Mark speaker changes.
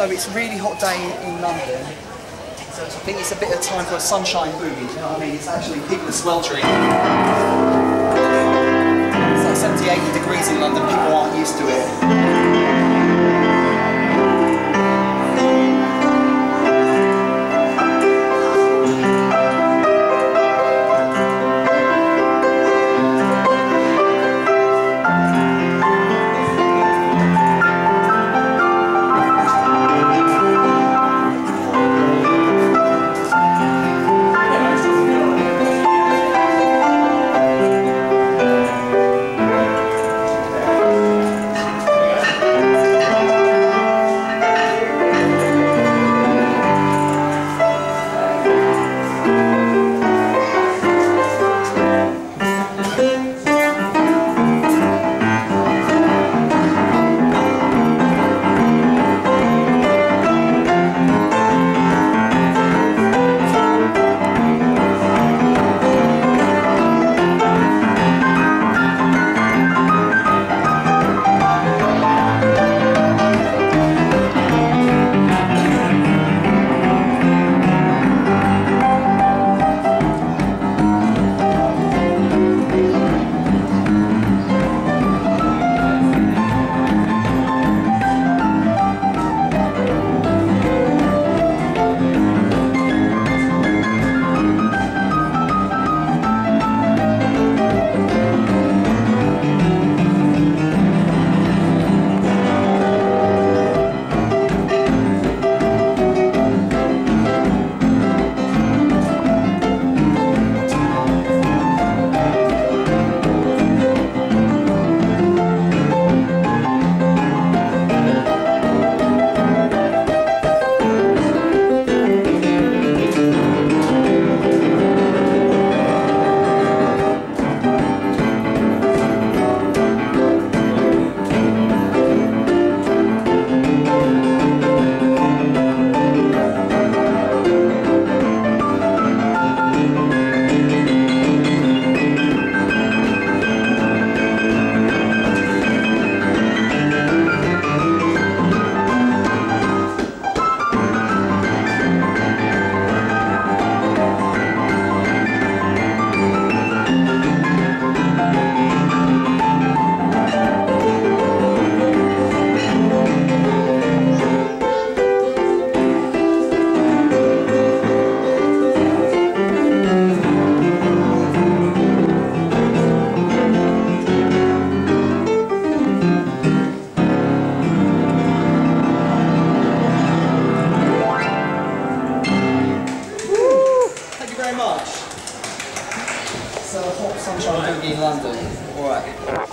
Speaker 1: So it's a really hot day in London. So I think it's a bit of time for a sunshine boogie, you know what I mean? It's actually people are sweltering. It's like 70, 80 degrees in London, people aren't used to it. Very much. So hot sunshine boogie in London. Alright.